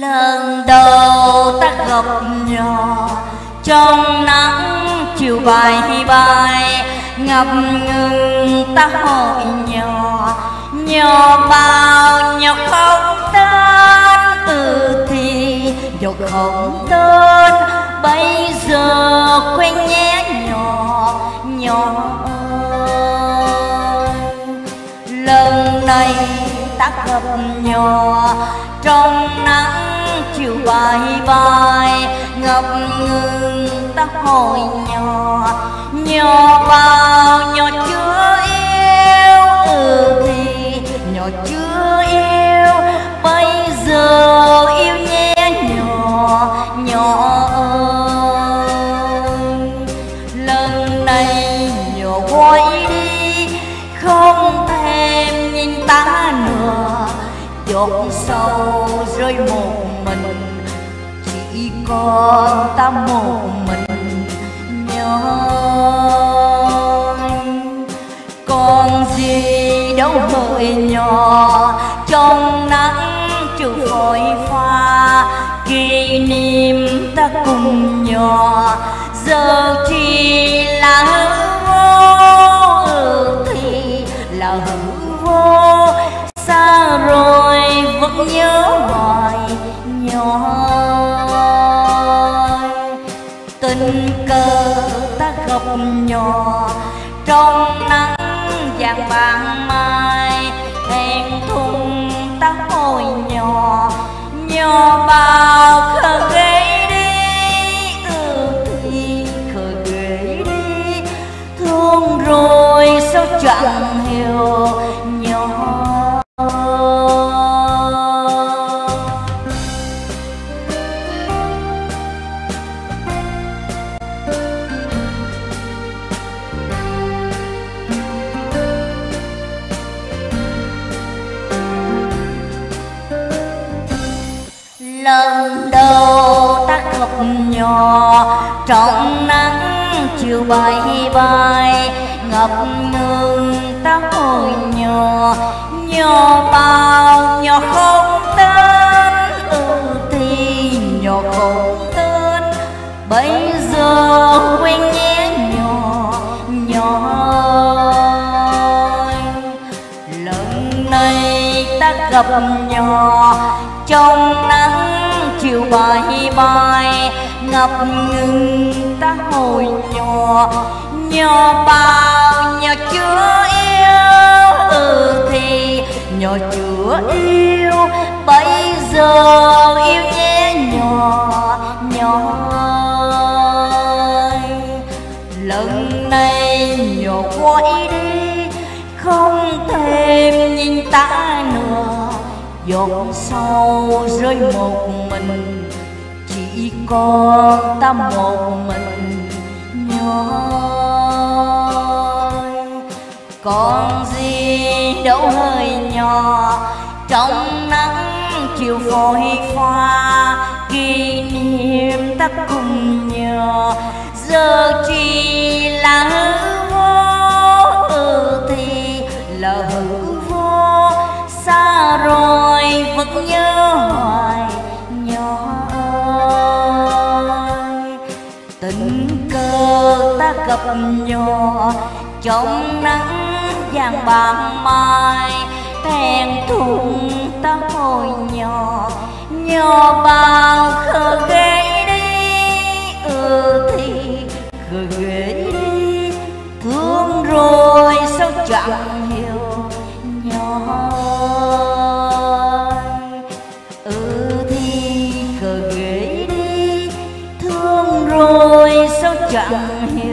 lần đầu ta gặp nhỏ, trong nắng chiều bay bay ngập ngừng ta hỏi nhỏ nhỏ bao nhỏ không tên từ thì nhỏ không tên, bây giờ quên nhé nhỏ nhỏ ơi. Lần này tắt hợp nhỏ trong nắng chiều bay bay ngập ngừng ta hỏi nhỏ nhỏ vào nhỏ chưa yêu ừ thì nhỏ chưa yêu. Bây giờ yêu nhé nhỏ nhỏ ơi. Lần này nhỏ quay đi, không thèm nhìn ta giọt sâu rơi một mình. Chỉ còn ta một mình, nhớ còn gì đâu hỡi nhỏ, trong nắng chưa phơi pha. Kỷ niệm ta cùng nhỏ, giờ chỉ là hư vô thì là hư nhớ hoài nhỏ tình cờ ta gặp nhỏ trong nắng vàng vàng mai. Hẹn thùng ta hồi nhỏ nhỏ bao khờ ghế đi. Ừ thì khờ ghế đi. Thương rồi sao chẳng lần đầu ta gặp nhỏ. Trong nắng chiều bay bay ngập ngừng ta hồi nhỏ nhỏ bao nhỏ không tên, ưu thì nhỏ không tên. Bây giờ quên nhé nhỏ nhỏ ơi. lần này ta gặp nhỏ, trong nắng chiều bay bay ngập ngừng ta hồi nhỏ. Nhỏ bao, nhỏ chưa yêu ừ thì nhỏ chưa yêu. Bây giờ yêu nhé, nhỏ nhỏ ơi. lần này nhỏ quay đi, không thêm nhìn ta nữa giọt sau rơi một mình, chỉ còn ta một mình nhỏ còn gì đâu hơi nhỏ, trong nắng chiều phôi pha, kỷ niệm ta cùng nhỏ giờ chỉ ta nhỏ trong nắng vàng bạc mai thèn thùng ta hồi nhỏ. Nhỏ bao khờ ghế đi ừ thì khờ ghế đi. Thương rồi sao chẳng hiểu, nhỏ ừ thì khờ ghế đi, thương rồi sao chẳng hiểu.